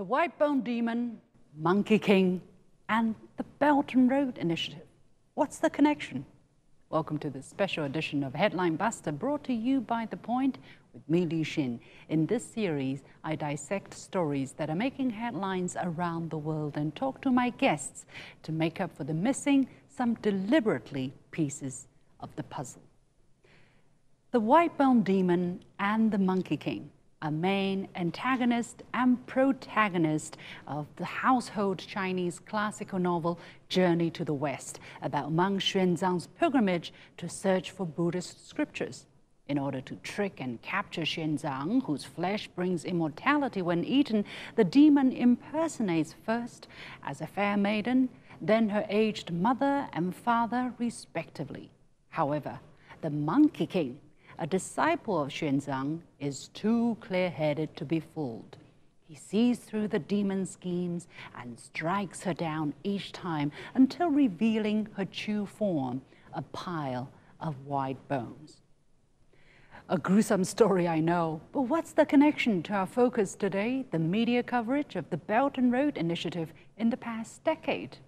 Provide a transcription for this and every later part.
The White Bone Demon, Monkey King, and the Belt and Road Initiative. What's the connection? Welcome to this special edition of Headline Buster brought to you by The Point with me, Liu Xin. In this series, I dissect stories that are making headlines around the world and talk to my guests to make up for the missing, some deliberately, pieces of the puzzle. The White Bone Demon and the Monkey King a main antagonist and protagonist of the household Chinese classical novel Journey to the West, about Meng Xuanzang's pilgrimage to search for Buddhist scriptures. In order to trick and capture Xuanzang, whose flesh brings immortality when eaten, the demon impersonates first as a fair maiden, then her aged mother and father, respectively. However, the Monkey King a disciple of Xuanzang is too clear-headed to be fooled. He sees through the demon schemes and strikes her down each time until revealing her true form, a pile of white bones. A gruesome story, I know, but what's the connection to our focus today, the media coverage of the Belt and Road Initiative in the past decade?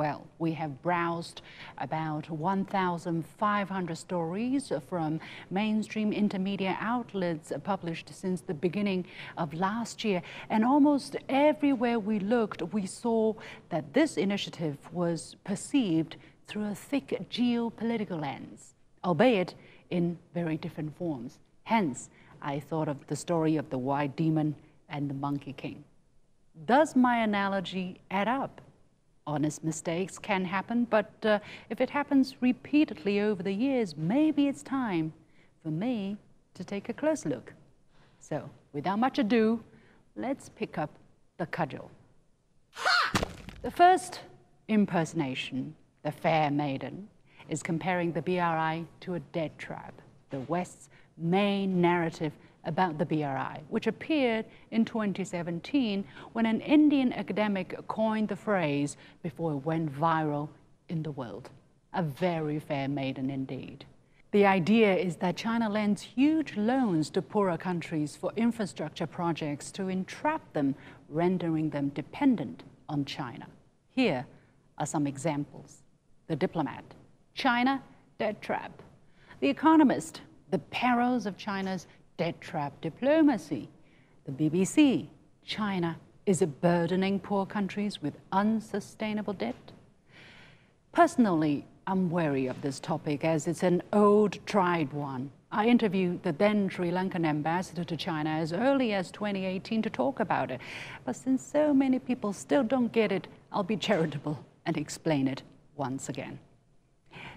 Well, we have browsed about 1,500 stories from mainstream intermedia outlets published since the beginning of last year. And almost everywhere we looked, we saw that this initiative was perceived through a thick geopolitical lens, albeit in very different forms. Hence, I thought of the story of the white demon and the monkey king. Does my analogy add up? Honest mistakes can happen, but uh, if it happens repeatedly over the years, maybe it's time for me to take a close look. So, without much ado, let's pick up the cudgel. Ha! The first impersonation, the fair maiden, is comparing the BRI to a debt trap, the West's main narrative about the BRI, which appeared in 2017 when an Indian academic coined the phrase before it went viral in the world. A very fair maiden indeed. The idea is that China lends huge loans to poorer countries for infrastructure projects to entrap them, rendering them dependent on China. Here are some examples. The diplomat, China, debt trap. The economist, the perils of China's debt trap diplomacy. The BBC, China is burdening poor countries with unsustainable debt? Personally, I'm wary of this topic as it's an old, tried one. I interviewed the then Sri Lankan ambassador to China as early as 2018 to talk about it. But since so many people still don't get it, I'll be charitable and explain it once again.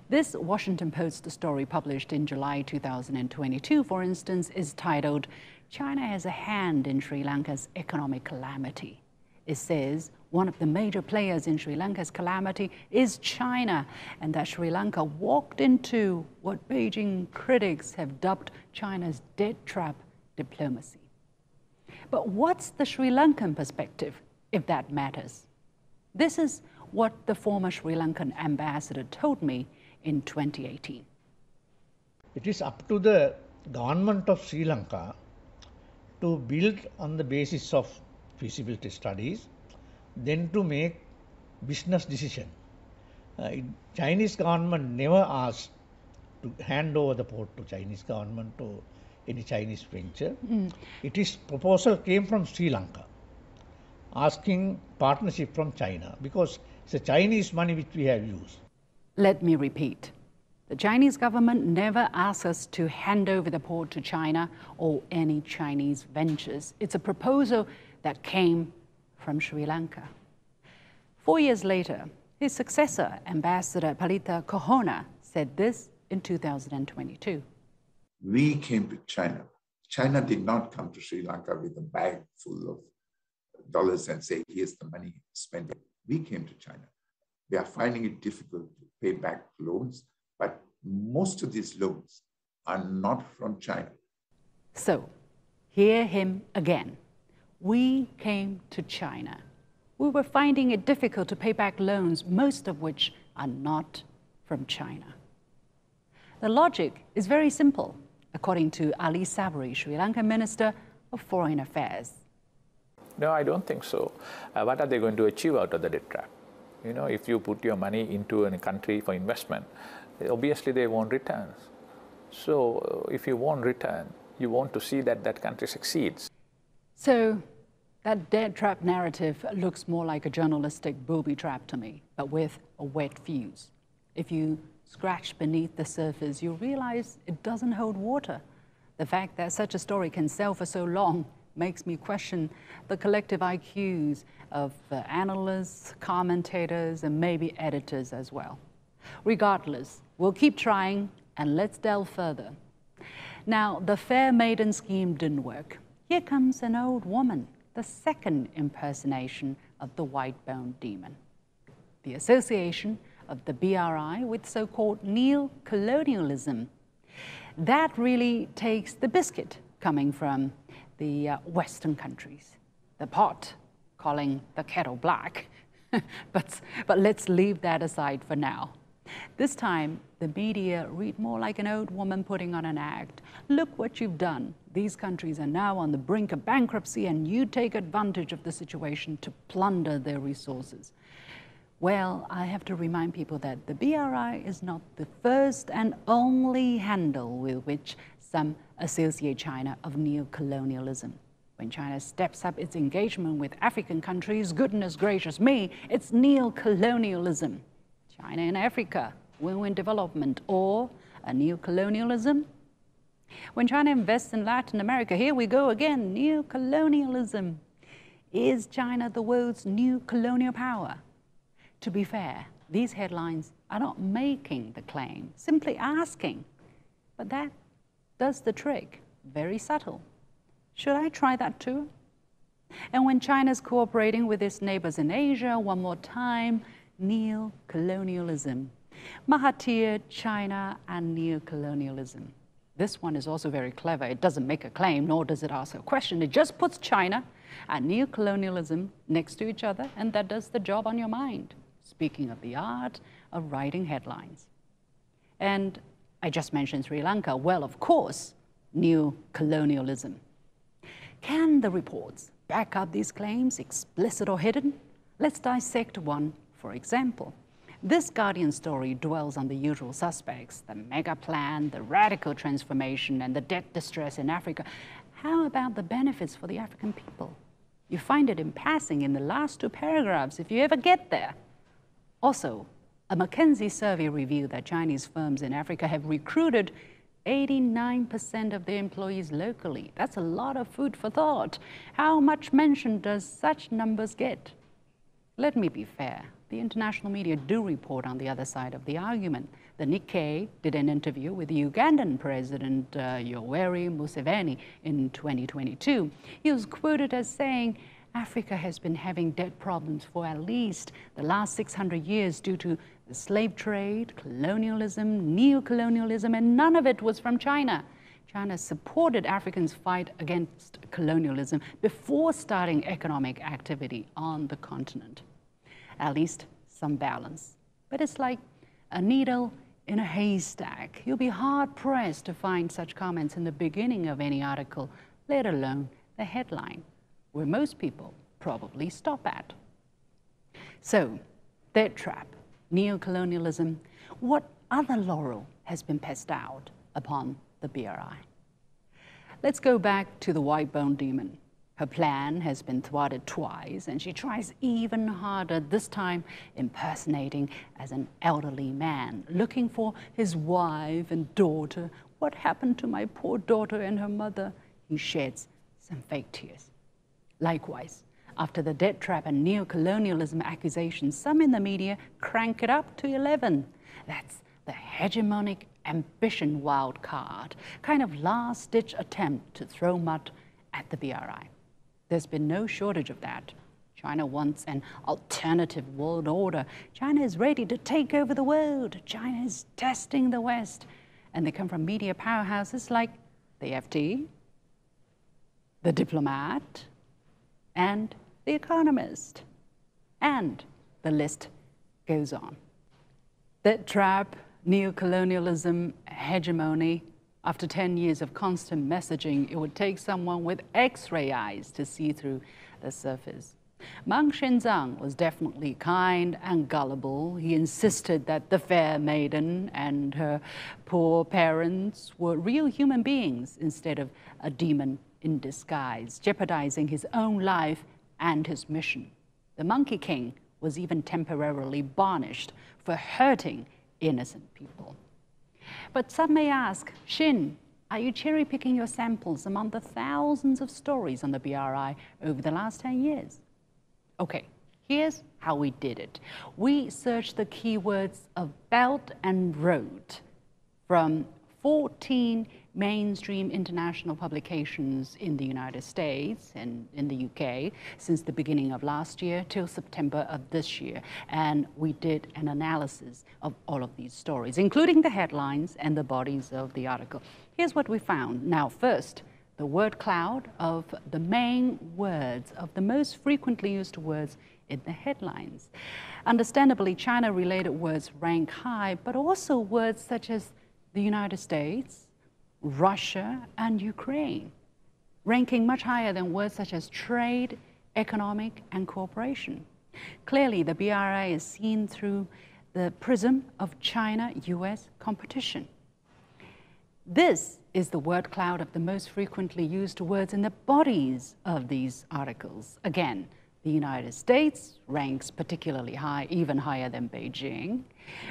This Washington Post story published in July 2022, for instance, is titled, China has a hand in Sri Lanka's economic calamity. It says one of the major players in Sri Lanka's calamity is China, and that Sri Lanka walked into what Beijing critics have dubbed China's debt trap diplomacy. But what's the Sri Lankan perspective, if that matters? This is what the former Sri Lankan ambassador told me in 2018. It is up to the government of Sri Lanka to build on the basis of feasibility studies, then to make business decision. Uh, Chinese government never asked to hand over the port to Chinese government or any Chinese venture. Mm. It is proposal came from Sri Lanka asking partnership from China because it's a Chinese money which we have used. Let me repeat. The Chinese government never asked us to hand over the port to China or any Chinese ventures. It's a proposal that came from Sri Lanka. Four years later, his successor, Ambassador Palita Kohona, said this in 2022. We came to China. China did not come to Sri Lanka with a bag full of dollars and say, here's the money, spend it. We came to China. They are finding it difficult pay back loans, but most of these loans are not from China. So, hear him again. We came to China. We were finding it difficult to pay back loans, most of which are not from China. The logic is very simple, according to Ali Sabri, Sri Lankan Minister of Foreign Affairs. No, I don't think so. Uh, what are they going to achieve out of the debt trap? You know, if you put your money into a country for investment, obviously they want returns. So uh, if you want return, you want to see that that country succeeds. So that debt trap narrative looks more like a journalistic booby trap to me, but with a wet fuse. If you scratch beneath the surface, you realize it doesn't hold water. The fact that such a story can sell for so long makes me question the collective IQs of uh, analysts, commentators, and maybe editors as well. Regardless, we'll keep trying and let's delve further. Now, the fair maiden scheme didn't work. Here comes an old woman, the second impersonation of the white-boned demon. The association of the BRI with so-called neo-colonialism. That really takes the biscuit coming from the uh, Western countries. The pot calling the kettle black. but, but let's leave that aside for now. This time, the media read more like an old woman putting on an act. Look what you've done. These countries are now on the brink of bankruptcy and you take advantage of the situation to plunder their resources. Well, I have to remind people that the BRI is not the first and only handle with which some associate China of neo-colonialism. When China steps up its engagement with African countries, goodness gracious me, it's neo-colonialism. China and Africa, win-win development, or a neo-colonialism. When China invests in Latin America, here we go again, neo-colonialism. Is China the world's new colonial power? To be fair, these headlines are not making the claim, simply asking. But that does the trick, very subtle. Should I try that too? And when China's cooperating with its neighbors in Asia, one more time, neo-colonialism. Mahathir, China, and neo-colonialism. This one is also very clever. It doesn't make a claim, nor does it ask a question. It just puts China and neo-colonialism next to each other, and that does the job on your mind. Speaking of the art of writing headlines. And I just mentioned Sri Lanka. Well, of course, new colonialism. Can the reports back up these claims, explicit or hidden? Let's dissect one for example. This Guardian story dwells on the usual suspects, the mega plan, the radical transformation, and the debt distress in Africa. How about the benefits for the African people? You find it in passing in the last two paragraphs if you ever get there. Also, a McKinsey survey revealed that Chinese firms in Africa have recruited 89% of their employees locally. That's a lot of food for thought. How much mention does such numbers get? Let me be fair the international media do report on the other side of the argument. The Nikkei did an interview with Ugandan President uh, Yoweri Museveni in 2022. He was quoted as saying, Africa has been having debt problems for at least the last 600 years due to the slave trade, colonialism, neo-colonialism, and none of it was from China. China supported Africans' fight against colonialism before starting economic activity on the continent at least some balance. But it's like a needle in a haystack. You'll be hard pressed to find such comments in the beginning of any article, let alone the headline, where most people probably stop at. So, debt trap, neo-colonialism, what other laurel has been passed out upon the BRI? Let's go back to the white-bone demon. Her plan has been thwarted twice, and she tries even harder, this time impersonating as an elderly man, looking for his wife and daughter. What happened to my poor daughter and her mother? He sheds some fake tears. Likewise, after the debt trap and neo-colonialism accusations, some in the media crank it up to 11. That's the hegemonic ambition wild card, kind of last-ditch attempt to throw mud at the BRI. There's been no shortage of that. China wants an alternative world order. China is ready to take over the world. China is testing the West. And they come from media powerhouses like the FT, the diplomat, and the economist. And the list goes on. That trap, neocolonialism, hegemony, After 10 years of constant messaging, it would take someone with X-ray eyes to see through the surface. Mang Xuanzang was definitely kind and gullible. He insisted that the fair maiden and her poor parents were real human beings instead of a demon in disguise, jeopardizing his own life and his mission. The Monkey King was even temporarily banished for hurting innocent people. But some may ask, Xin, are you cherry picking your samples among the thousands of stories on the BRI over the last 10 years? Okay, here's how we did it. We searched the keywords of belt and road from 14 mainstream international publications in the United States and in the UK since the beginning of last year till September of this year. And we did an analysis of all of these stories, including the headlines and the bodies of the article. Here's what we found. Now, first, the word cloud of the main words, of the most frequently used words in the headlines. Understandably, China related words rank high, but also words such as the United States, Russia, and Ukraine, ranking much higher than words such as trade, economic, and cooperation. Clearly, the BRI is seen through the prism of China US competition. This is the word cloud of the most frequently used words in the bodies of these articles. Again, the United States ranks particularly high, even higher than Beijing.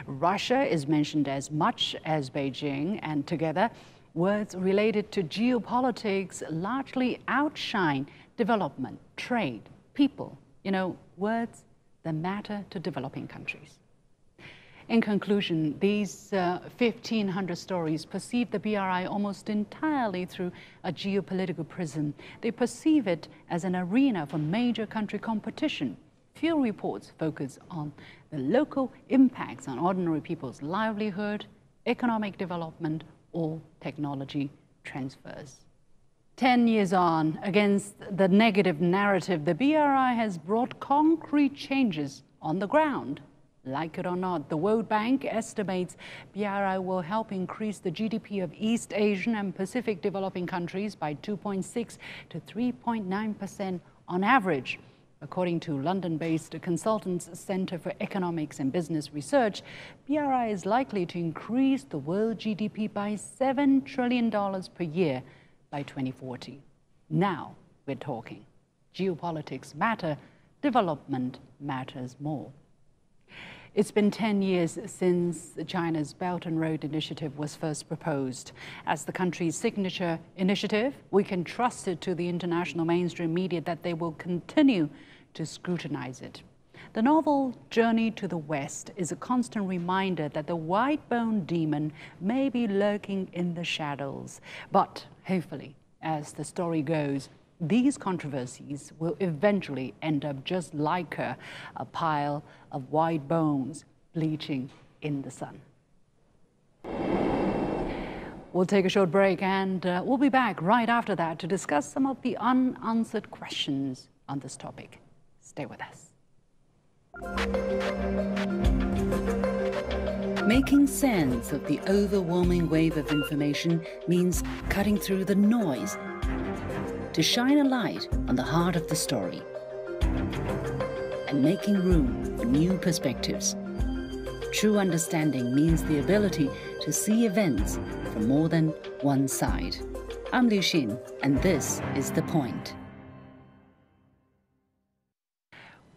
Russia is mentioned as much as Beijing, and together, words related to geopolitics largely outshine development, trade, people, you know, words that matter to developing countries. In conclusion, these uh, 1,500 stories perceive the BRI almost entirely through a geopolitical prism. They perceive it as an arena for major country competition. Few reports focus on the local impacts on ordinary people's livelihood, economic development, or technology transfers. 10 years on, against the negative narrative, the BRI has brought concrete changes on the ground. Like it or not, the World Bank estimates BRI will help increase the GDP of East Asian and Pacific developing countries by 2.6 to 3.9 percent on average. According to London-based Consultants Center for Economics and Business Research, BRI is likely to increase the world GDP by $7 trillion per year by 2040. Now we're talking. Geopolitics matter, development matters more. It's been 10 years since China's Belt and Road Initiative was first proposed. As the country's signature initiative, we can trust it to the international mainstream media that they will continue to scrutinize it. The novel Journey to the West is a constant reminder that the white-boned demon may be lurking in the shadows. But hopefully, as the story goes, these controversies will eventually end up just like her, a pile of white bones bleaching in the sun. We'll take a short break and uh, we'll be back right after that to discuss some of the unanswered questions on this topic. Stay with us. Making sense of the overwhelming wave of information means cutting through the noise to shine a light on the heart of the story and making room for new perspectives. True understanding means the ability to see events from more than one side. I'm Liu Xin, and this is The Point.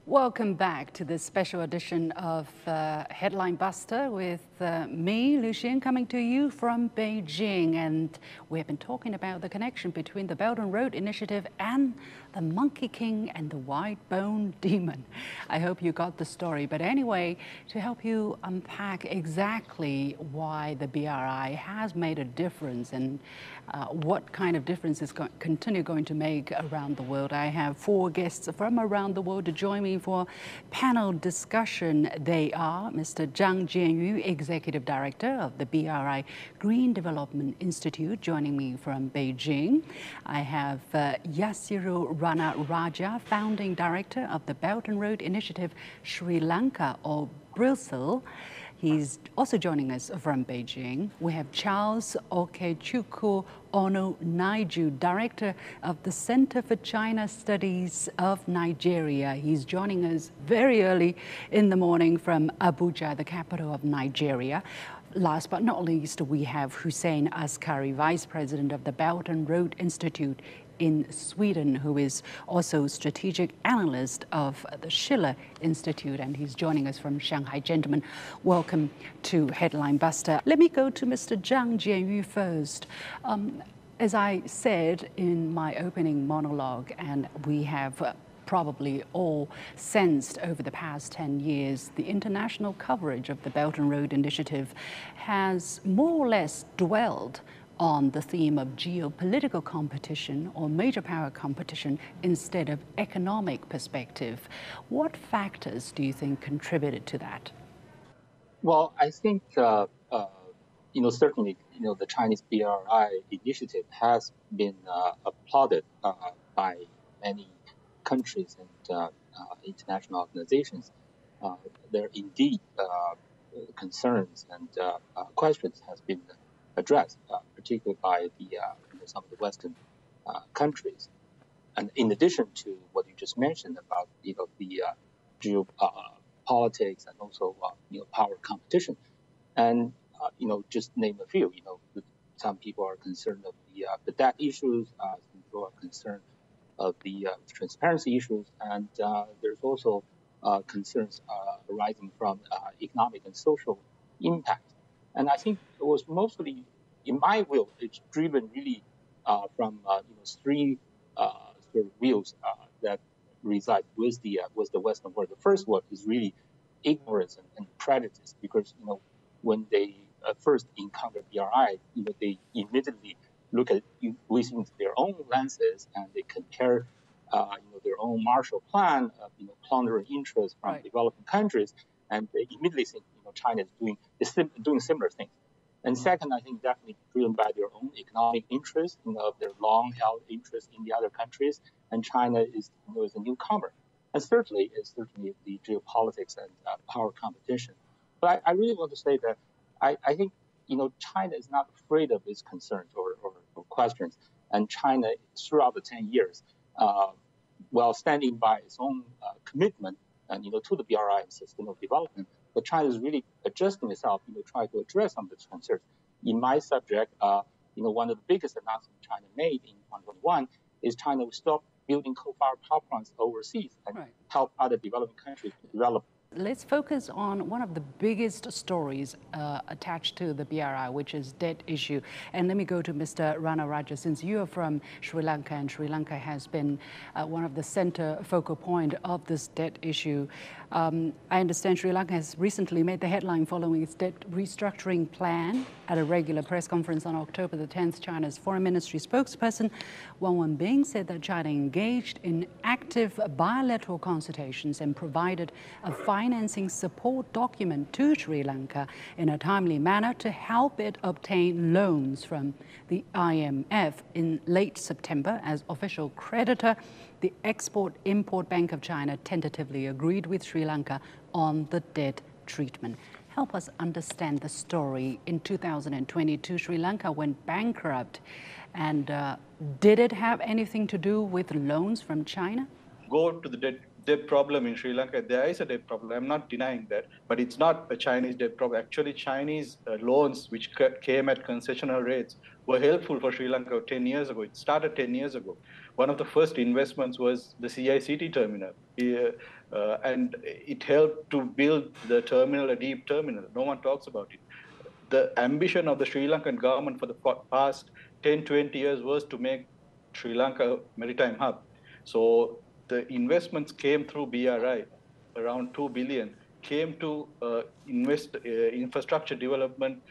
Welcome back to this special edition of uh, Headline Buster with uh, me, Liu Xin, coming to you from Beijing. And we have been talking about the connection between the Belt and Road Initiative and the Monkey King and the White Bone Demon. I hope you got the story. But anyway, to help you unpack exactly why the BRI has made a difference and uh, what kind of difference going, continue going to make around the world. I have four guests from around the world to join me for panel discussion. They are Mr. Zhang Jianyu, Executive Director of the BRI Green Development Institute, joining me from Beijing. I have uh, Yasiru Rana Raja, Founding Director of the Belt and Road Initiative Sri Lanka or Brussels. He's also joining us from Beijing. We have Charles Okechukwu Onunaiju, Director of the Center for China Studies of Nigeria. He's joining us very early in the morning from Abuja, the capital of Nigeria. Last but not least, we have Hussein Askary, Vice President of the Belt and Road Institute in Sweden, who is also strategic analyst of the Schiller Institute, and he's joining us from Shanghai. Gentlemen, welcome to Headline Buster. Let me go to Mr. Zhang Jianyu first. Um, as I said in my opening monologue, and we have uh, probably all sensed over the past 10 years, the international coverage of the Belt and Road Initiative has more or less dwelled on the theme of geopolitical competition or major power competition instead of economic perspective. What factors do you think contributed to that? Well, I think, uh, uh, you know, certainly, you know, the Chinese BRI initiative has been uh, applauded uh, by many countries and uh, uh, international organizations, uh, there indeed concerns and questions has been addressed, particularly by the you know, some of the Western countries. And in addition to what you just mentioned about you know the geopolitics and also you know power competition, and you know just name a few, you know some people are concerned of the, uh, the debt issues. Uh, some people are concerned of the uh, transparency issues, and uh, there's also uh, concerns arising from economic and social impact. And I think it was mostly, in my view, it's driven really uh, from uh, you know three uh, sort of views that reside with the with the Western world. The first one is really ignorance and, and prejudice, because you know when they uh, first encounter BRI, you know they immediately look at within their own lenses and they compare uh, you know, their own Marshall Plan of you know, plundering interests from right. developing countries, and they immediately think you know, China is doing, is sim- doing similar things. And second, I think definitely driven by their own economic interest, you know, their long-held interest in the other countries, and China is, you know, is a newcomer. And thirdly, is certainly the geopolitics and uh, power competition. But I, I, really want to say that I, I think you know, China is not afraid of its concerns or, or, or questions. And China, throughout the 10 years, uh, while standing by its own uh, commitment and, you know, to the BRI and sustainable development, but China is really adjusting itself, you know, trying to address some of these concerns. In my subject, uh, you know, one of the biggest announcements China made in 2021 is China will stop building coal-fired power plants overseas and right. help other developing countries develop let's focus on one of the biggest stories uh, attached to the BRI, which is debt issue. And let me go to Mr. Ranaraja, since you are from Sri Lanka, and Sri Lanka has been uh, one of the center focal point of this debt issue. Um, I understand Sri Lanka has recently made the headline following its debt restructuring plan. At a regular press conference on October the 10th, China's foreign ministry spokesperson Wang Wenbin said that China engaged in active bilateral consultations and provided a financing support document to Sri Lanka in a timely manner to help it obtain loans from the IMF in late September as official creditor the Export Import Bank of China tentatively agreed with Sri Lanka on the debt treatment. Help us understand the story. In 2022, Sri Lanka went bankrupt. And uh, did it have anything to do with loans from China? Go to the debt, debt problem in Sri Lanka. There is a debt problem. I'm not denying that. But it's not a Chinese debt problem. Actually, Chinese uh, loans, which came at concessional rates, were helpful for Sri Lanka 10 years ago. It started 10 years ago one of the first investments was the CICT terminal. Uh, and it helped to build the terminal, a deep terminal. No one talks about it. The ambition of the Sri Lankan government for the past 10, 20 years was to make Sri Lanka a maritime hub. So the investments came through BRI, around 2 billion, came to uh, invest uh, infrastructure development,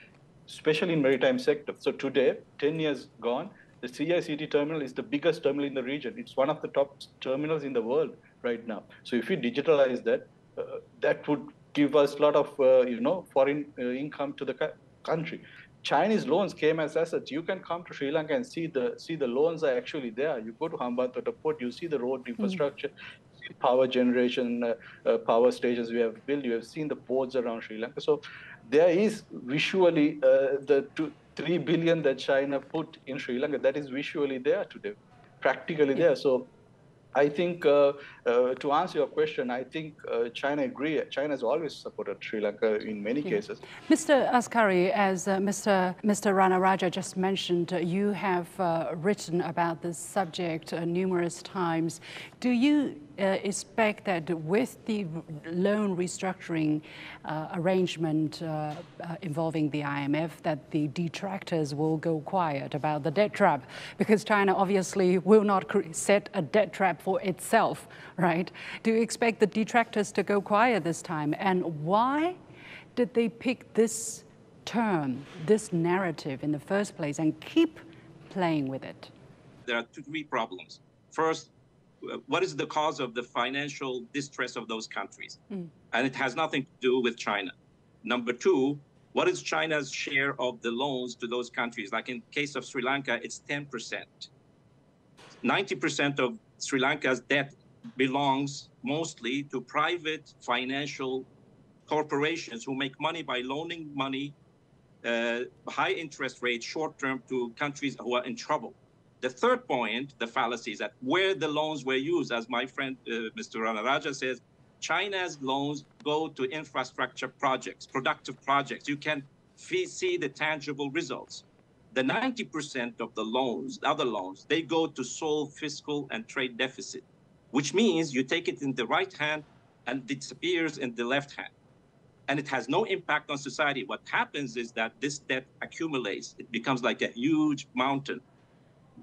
especially in maritime sector. So today, 10 years gone, the CICT terminal is the biggest terminal in the region. It's one of the top terminals in the world right now. So if we digitalize that, uh, that would give us a lot of uh, you know foreign uh, income to the country. Chinese loans came as assets. You can come to Sri Lanka and see the see the loans are actually there. You go to Hambantota port, you see the road infrastructure, mm. power generation, uh, uh, power stations we have built. You have seen the ports around Sri Lanka. So there is visually uh, the two, 3 billion that China put in Sri Lanka, that is visually there today, practically there. So I think uh, uh, to answer your question, I think uh, China agree. China has always supported Sri Lanka in many yeah. cases. Mr. Askary, as uh, Mr. Mr. Ranaraja just mentioned, uh, you have uh, written about this subject numerous times. Do you uh, expect that with the loan restructuring uh, arrangement uh, uh involving the IMF, that the detractors will go quiet about the debt trap, because China obviously will not set a debt trap for itself, right? Do you expect the detractors to go quiet this time? And why did they pick this term, this narrative in the first place, and keep playing with it? There are two, three problems. First, what is the cause of the financial distress of those countries? Mm. And it has nothing to do with China. Number two, what is China's share of the loans to those countries? Like in the case of Sri Lanka, it's 10%. 90% of Sri Lanka's debt belongs mostly to private financial corporations who make money by loaning money, uh, high interest rates, short term to countries who are in trouble. The third point, the fallacy, is that where the loans were used, as my friend uh, Mr. Ranaraja says, China's loans go to infrastructure projects, productive projects. You can see the tangible results. The 90% of the loans, the other loans, they go to solve fiscal and trade deficit, which means you take it in the right hand and disappears in the left hand. And it has no impact on society. What happens is that this debt accumulates. It becomes like a huge mountain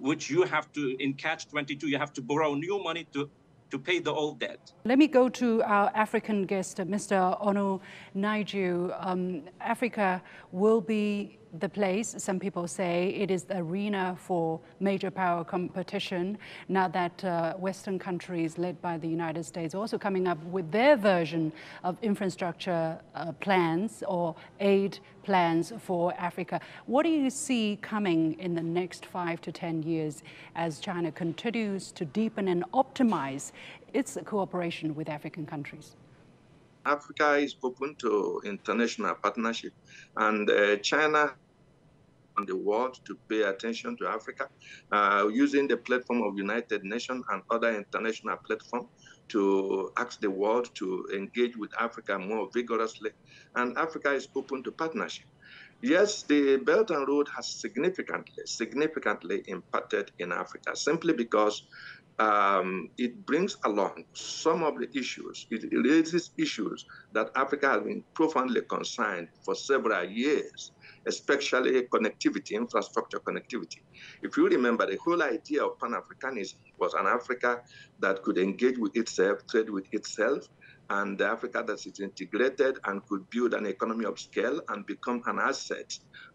which you have to, in catch 22, you have to borrow new money to, to pay the old debt. Let me go to our African guest, Mr. Onu Naiju. Um, Africa will be the place. Some people say it is the arena for major power competition. Now that uh, Western countries, led by the United States, also coming up with their version of infrastructure uh, plans or aid plans for Africa. What do you see coming in the next five to 10 years as China continues to deepen and optimize its cooperation with African countries? Africa is open to international partnership, and uh, China and the world to pay attention to Africa, uh, using the platform of United Nations and other international platforms to ask the world to engage with Africa more vigorously. And Africa is open to partnership. Yes, the Belt and Road has significantly, significantly impacted in Africa simply because um, it brings along some of the issues. It raises issues that Africa has been profoundly concerned for several years, especially connectivity, infrastructure connectivity. If you remember, the whole idea of Pan Africanism was an Africa that could engage with itself, trade with itself, and Africa that is integrated and could build an economy of scale and become an asset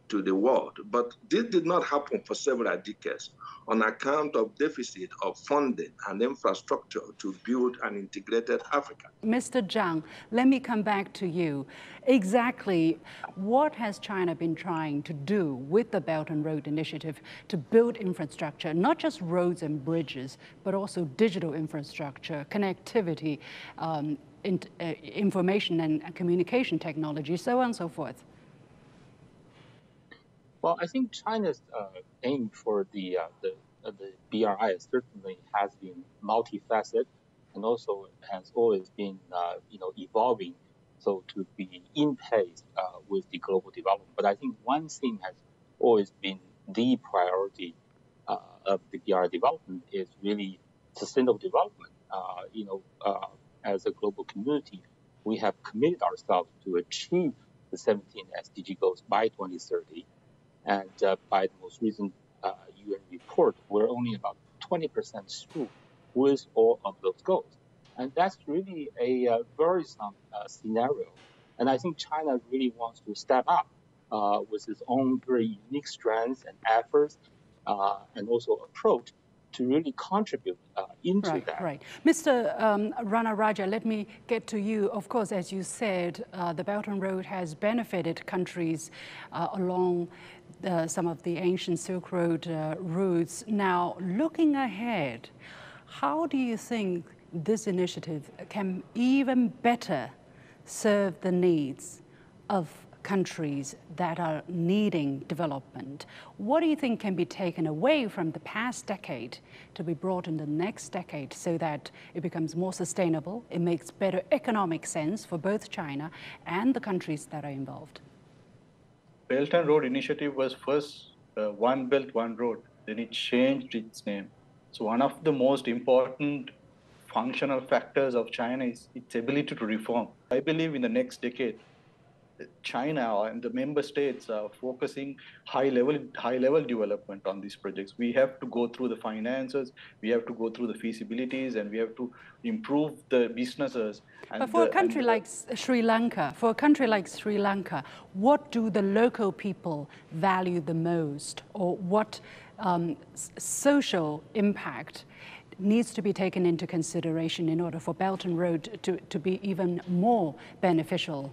to the world. But this did not happen for several decades on account of deficit of funding and infrastructure to build an integrated Africa. Mr. Zhang, let me come back to you. Exactly what has China been trying to do with the Belt and Road Initiative to build infrastructure, not just roads and bridges, but also digital infrastructure, connectivity, um, in, uh, information and communication technology, so on and so forth? Well, I think China's uh, aim for the uh, the uh, the BRI certainly has been multifaceted, and also has always been uh, you know evolving, so to be in pace uh, with the global development. But I think one thing has always been the priority uh, of the BRI development is really sustainable development. you know, as a global community, we have committed ourselves to achieve the 17 SDG goals by 2030 and uh, by the most recent uh, UN report, we're only about 20% through with all of those goals. And that's really a uh, worrisome uh, scenario. And I think China really wants to step up uh, with its own very unique strengths and efforts uh, and also approach to really contribute uh, into right, that. Right. Mr. Um, Ranaraja, let me get to you. Of course, as you said, uh, the Belt and Road has benefited countries uh, along uh, some of the ancient Silk Road uh, routes. Now, looking ahead, how do you think this initiative can even better serve the needs of countries that are needing development. What do you think can be taken away from the past decade to be brought in the next decade so that it becomes more sustainable, it makes better economic sense for both China and the countries that are involved? Belt and Road Initiative was first uh, One Belt, One Road. Then it changed its name. So one of the most important functional factors of China is its ability to reform. I believe in the next decade, China and the member states are focusing high level high level development on these projects. We have to go through the finances, we have to go through the feasibilities, and we have to improve the businesses. but for the, a country like Sri Lanka, for a country like Sri Lanka, what do the local people value the most, or what um, social impact? needs to be taken into consideration in order for Belt and Road to, to be even more beneficial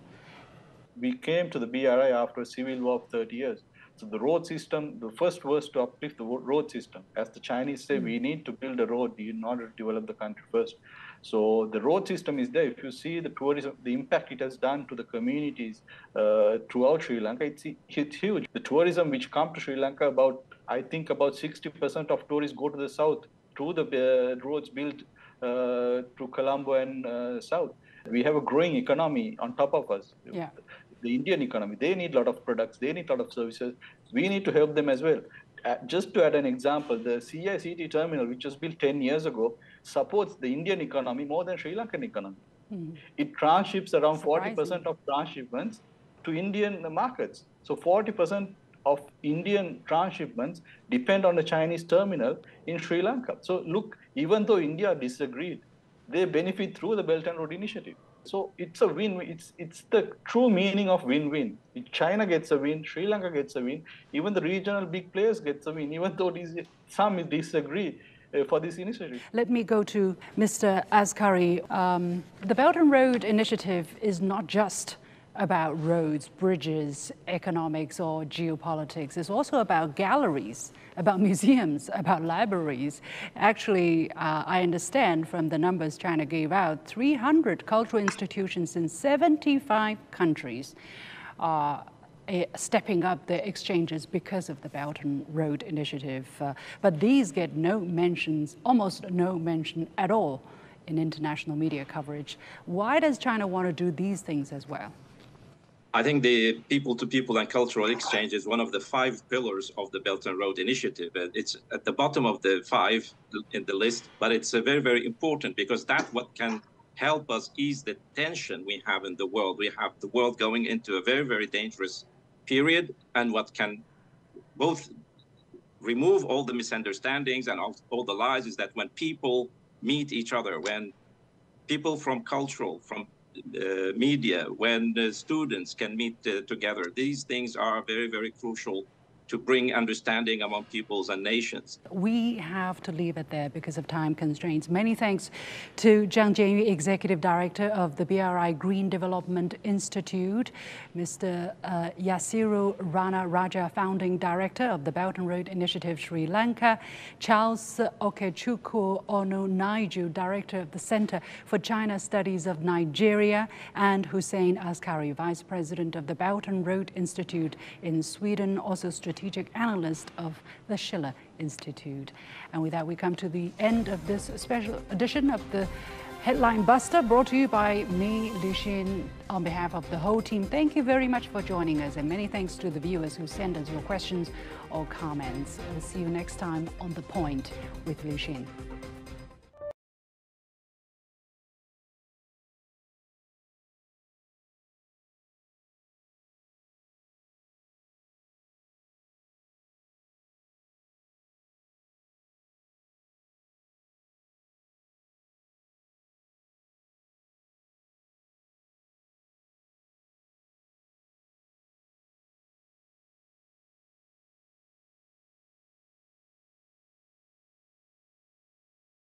we came to the BRI after a civil war of 30 years. So the road system, the first was to uplift the road system. As the Chinese say, mm. we need to build a road in order to develop the country first. So the road system is there. If you see the tourism, the impact it has done to the communities uh, throughout Sri Lanka, it's, it's huge. The tourism which come to Sri Lanka, about I think about 60% of tourists go to the south through the uh, roads built uh, to Colombo and uh, south. We have a growing economy on top of us. Yeah the Indian economy. They need a lot of products, they need a lot of services. We need to help them as well. Uh, just to add an example, the CICT terminal, which was built 10 years ago, supports the Indian economy more than Sri Lankan economy. Mm. It transships around 40% of transshipments to Indian markets. So 40% of Indian transshipments depend on the Chinese terminal in Sri Lanka. So look, even though India disagreed, they benefit through the Belt and Road Initiative. So it's a win. It's it's the true meaning of win-win. China gets a win, Sri Lanka gets a win, even the regional big players gets a win, even though these, some disagree. Uh, for this initiative. Let me go to Mr. Askary. Um, the Belt and Road Initiative is not just about roads, bridges, economics, or geopolitics. It's also about galleries, about museums, about libraries. Actually, uh, I understand from the numbers China gave out, 300 cultural institutions in 75 countries are uh, stepping up their exchanges because of the Belt and Road Initiative. Uh, but these get no mentions, almost no mention at all in international media coverage. Why does China want to do these things as well? I think the people-to-people and cultural exchange is one of the five pillars of the Belt and Road Initiative. It's at the bottom of the five in the list, but it's very, very important because that's what can help us ease the tension we have in the world. We have the world going into a very, very dangerous period, and what can both remove all the misunderstandings and all, all the lies is that when people meet each other, when people from cultural, from uh, media, when the students can meet uh, together. These things are very, very crucial to bring understanding among peoples and nations. We have to leave it there because of time constraints. Many thanks to Zhang Jianyu, Executive Director of the BRI Green Development Institute, Mr. Uh, Yasiru Ranaraja, Founding Director of the Belt and Road Initiative Sri Lanka, Charles Okechukwu Naiju, Director of the Center for China Studies of Nigeria, and Hussein Askary, Vice President of the Belt and Road Institute in Sweden, also strategic analyst of the Schiller Institute. And with that, we come to the end of this special edition of the Headline Buster brought to you by me, Liu Xin, on behalf of the whole team. Thank you very much for joining us, and many thanks to the viewers who send us your questions or comments. We'll see you next time on The Point with Liu Xin.